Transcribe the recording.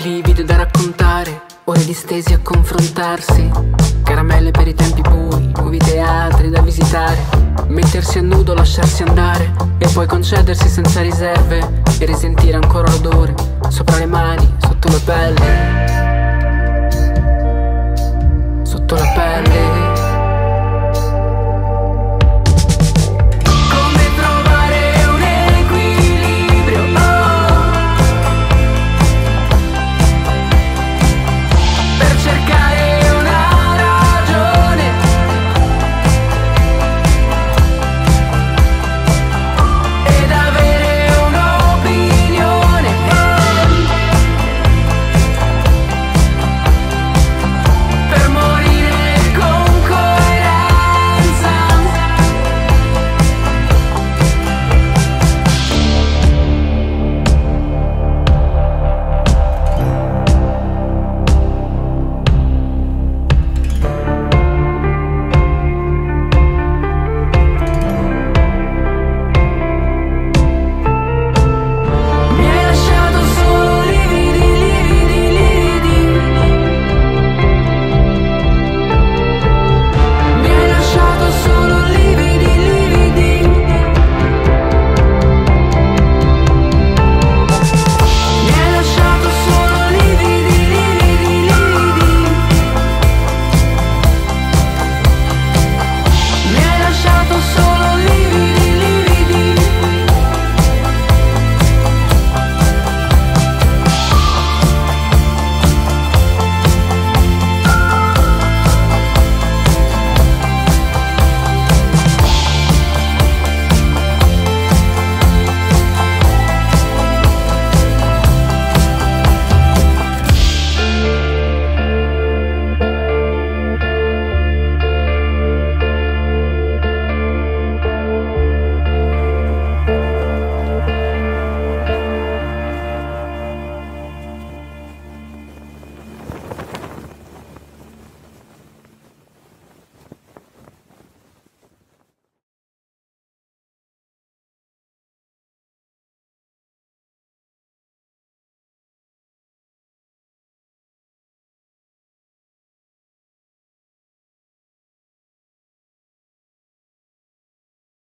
Libidi da raccontare, ore distesi a confrontarsi. Caramelle per i tempi bui, nuovi teatri da visitare. Mettersi a nudo, lasciarsi andare e poi concedersi senza riserve e risentire ancora l'odore sopra le mani, sotto la pelle. Sotto la pelle.